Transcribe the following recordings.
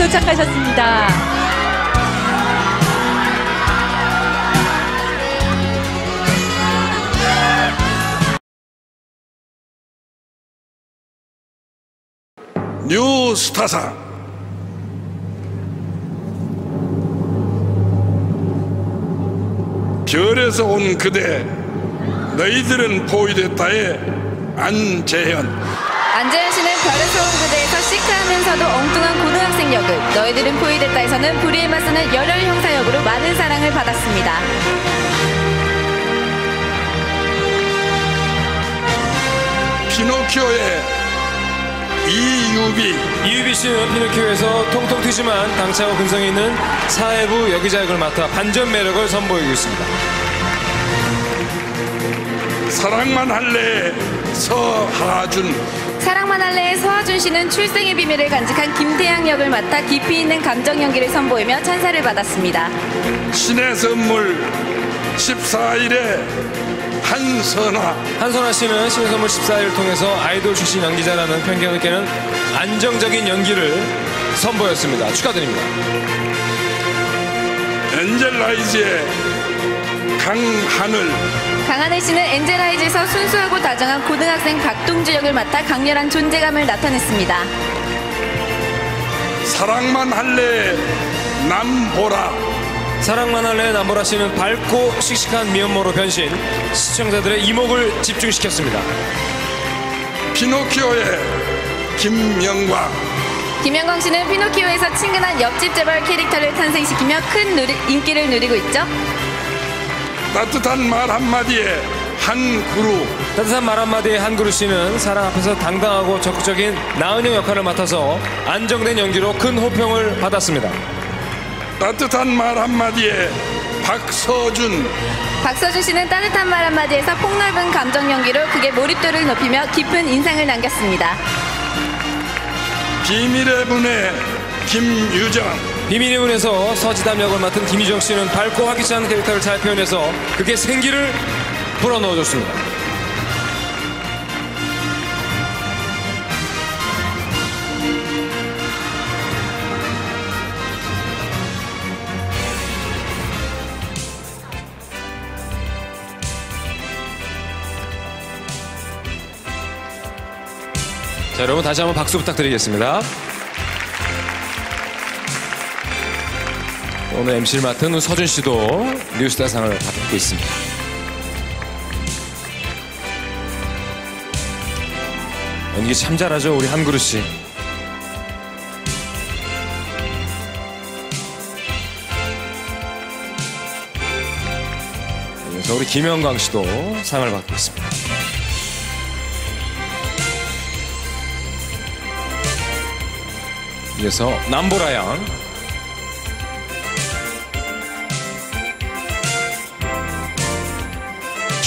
도착하셨습니다. 뉴 스타상 별에서 온 그대 너희들은 포위됐다의 안재현 안재현 씨는 별에서 온 그대에서 엉뚱한 역을 너희들은 포위됐다에서는 불의에 맞서는 열혈 형사 역으로 많은 사랑을 받았습니다. 피노키오의 이유비 이유비 씨는 피노키오에서 통통 튀지만 당차고 근성이 있는 사회부 여기자 역을 맡아 반전 매력을 선보이고 있습니다. 사랑만 할래 서하준 사랑만 할래의 서 하준 씨는 출생의 비밀을 간직한 김태양 역을 맡아 깊이 있는 감정 연기를 선보이며 찬사를 받았습니다. 신의 선물 14일에 한선아 한선아 씨는 신의 선물 14일을 통해서 아이돌 출신 연기자라는 편견을 깨는 안정적인 연기를 선보였습니다. 축하드립니다. 엔젤라이즈의 강하늘 강하늘 씨는 엔젤하이즈에서 순수하고 다정한 고등학생 박동주 역을 맡아 강렬한 존재감을 나타냈습니다. 사랑만 할래 남보라 사랑만 할래 남보라 씨는 밝고 씩씩한 미혼모로 변신 시청자들의 이목을 집중시켰습니다. 피노키오의 김명광 김영광 씨는 피노키오에서 친근한 옆집 재벌 캐릭터를 탄생시키며 큰 누리- 인기를 누리고 있죠. 따뜻한 말 한마디에 한 그루 따뜻한 말 한마디에 한 그루 씨는 사랑 앞에서 당당하고 적극적인 나은영 역할을 맡아서 안정된 연기로 큰 호평을 받았습니다. 따뜻한 말 한마디에 박서준 박서준 씨는 따뜻한 말 한마디에서 폭넓은 감정 연기로 극의 몰입도를 높이며 깊은 인상을 남겼습니다. 비밀의 분의 김유정 비밀의 문에서 서지담 역을 맡은 김희정 씨는 밝고 활기찬 캐릭터를 잘 표현해서 그게 생기를 불어넣어줬습니다. 자, 여러분 다시 한번 박수 부탁드리겠습니다. 오늘 MC를 맡은 서준 씨도 뉴스타상을 받고 있습니다. 연기 참 잘하죠, 우리 한그루 씨. 그래서 우리 김영광 씨도 상을 받고 있습니다. 이어서 남보라 양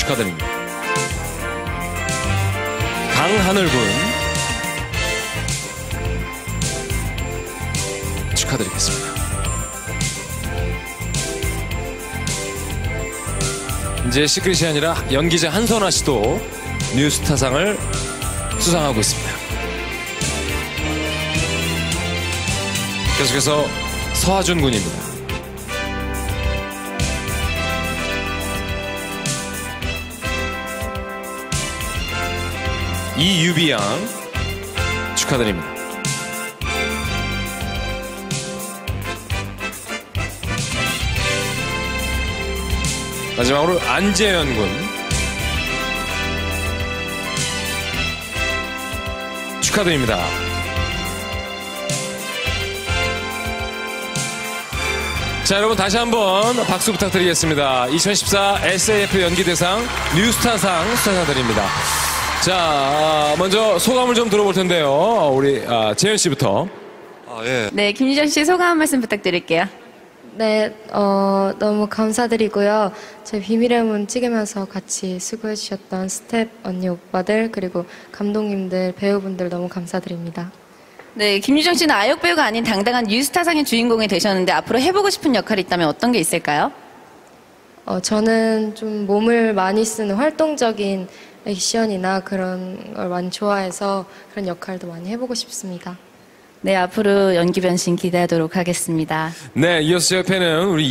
축하드립니다. 강하늘 군 축하드리겠습니다. 이제 시크릿이 아니라 연기자 한선화 씨도 뉴스타상을 수상하고 있습니다. 계속해서 서하준 군입니다. 이유비 양 축하드립니다. 마지막으로 안재현 군 축하드립니다. 자, 여러분 다시 한번 박수 부탁드리겠습니다. 2014 SAF 연기대상 뉴스타상 수상자들입니다. 자, 아, 먼저 소감을 좀 들어볼 텐데요. 우리 아, 재현 씨부터. 아, 예. 네, 김유정 씨 소감 한 말씀 부탁드릴게요. 네, 어, 너무 감사드리고요. 제 비밀의 문 찍으면서 같이 수고해주셨던 스태프 언니 오빠들, 그리고 감독님들, 배우분들 너무 감사드립니다. 네, 김유정 씨는 아역 배우가 아닌 당당한 뉴스타상의 주인공이 되셨는데 앞으로 해보고 싶은 역할이 있다면 어떤 게 있을까요? 어, 저는 좀 몸을 많이 쓰는 활동적인 액션이나 그런 걸 많이 좋아해서 그런 역할도 많이 해보고 싶습니다. 네, 앞으로 연기 변신 기대하도록 하겠습니다. 네, 이어서 제 옆에는 우리